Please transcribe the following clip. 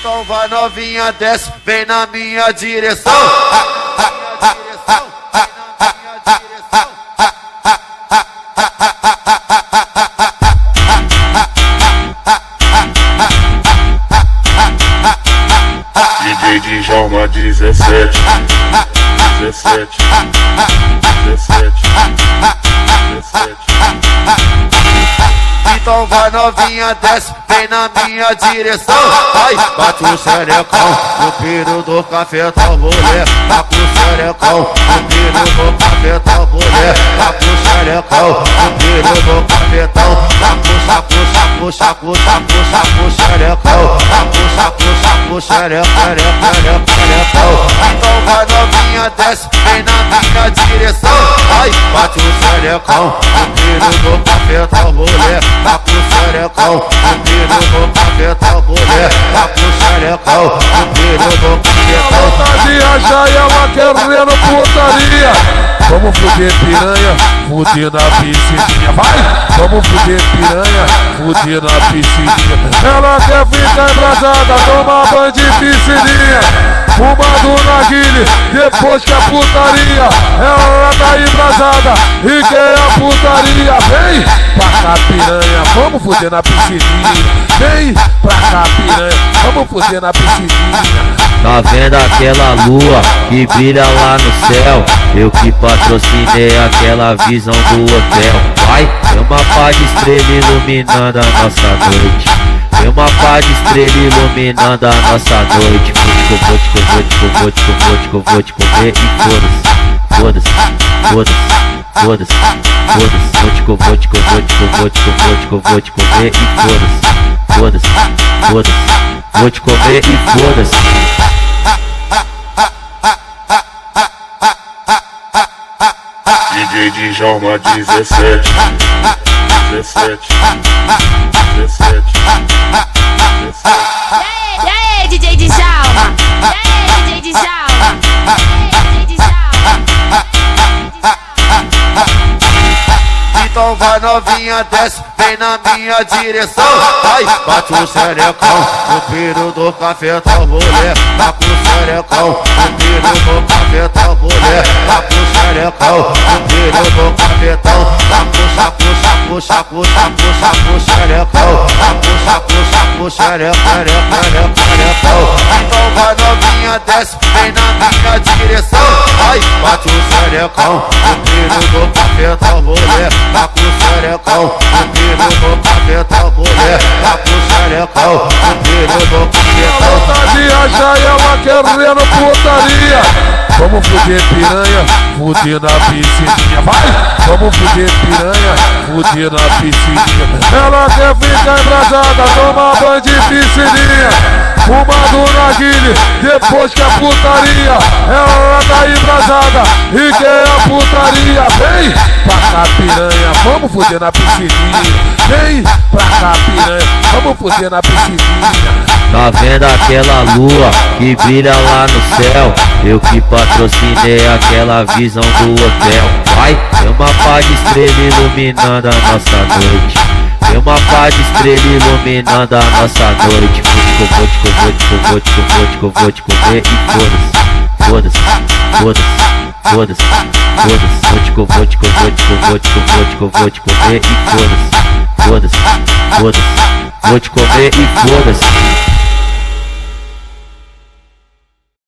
Então vai novinha, desce, vem na minha direção. DJ Djalma 17 17 17 Então vai novinha, desce, vem na minha direção. Vai, bate o xerecão, no piro do cafetão, mulher. Bate o xerecão, no piro do cafetão, mulher. Bate o xerecão, no piro do cafetão. Puxa, puxa, puxa, puxa, puxa, puxa, xerecão. Puxa, puxa, puxa, xerecão, xerecão, xerecão. Novinha, desce, vem na minha direção. Vai, bate o xerecão, no piro do cafetão, mulher. Tá com xerecão, o piro no cafetão, mulher. Tá com xerecão, o piro no cafetão. Vontade achar e ela querendo putaria. Vamos fuder piranha, fuder na piscininha. Vai! Vamos fuder piranha, fuder na piscininha. Ela quer ficar embrasada, toma banho de piscininha. Fumando na guile, depois que a putaria. Ela tá embrasada e quer a putaria. Vem pra cá piranha, vamos fuder na piscininha. Vem pra cá piranha, vamos fuder na piscininha. Tá vendo aquela lua que brilha lá no céu? Eu que patrocinei aquela visão do hotel. Vai, tem uma pá de estrela iluminando a nossa noite. Tem uma pá de estrela iluminando a nossa noite. Vou te, te, vou te, te, vou te, vou te comer e foda-se, foda-se, foda-se, foda-se, foda-se. Vou te, te, vou te, te, vou te, vou te comer e foda-se, foda-se, foda-se. Vou te comer e foda-se. DJ Djalma 17 17 17 17 E aí, DJ Djalma? E aí, DJ Djalma? E? Então vai novinha, desce, vem na minha direção. Vai, bate o xerecão, no piro do cafetão, mulher. Tá com xerecão, no piro do cafetão, mulher. Tá com xerecão, no piro do cafetão. Tá puxa, puxa, puxa, puxa, puxa, puxa, xerecão. Tá puxa, puxa, puxa, xerecão, xerecão. Então vai novinha, desce, vem na minha direção. Vai, bate o xerecão, no piro do cafetão, mulher. Tá com xerecão, no piro do cafetão, mulher. Tá com xerecão, no piro do cafetão. Vontade achar e ela querendo putaria. Vamos fuder piranha, fuder na piscininha. Vai! Vamos fuder piranha, fuder na piscininha. Ela quer ficar embrasada, toma banho de piscininha. Fumando na guile, depois que a putaria. Ela tá embrasada e quer a putaria. Vem pra cá piranha, vamos fuder na piscininha. Vem pra cá piranha, vamos fuder na piscininha. Tá vendo aquela lua que brilha lá no céu? Eu que patrocinei aquela visão do hotel. Vai, tem uma pá de estrela iluminando a nossa noite. Tem uma pá de estrela iluminando a nossa noite. Vou te, te, vou te, vou te, vou te comer e foda-se, foda-se, foda-se, foda-se. Vou te, vou te, vou te, vou te, vou te, vou te comer e foda-se, foda-se, foda-se. Vou te comer e foda-se.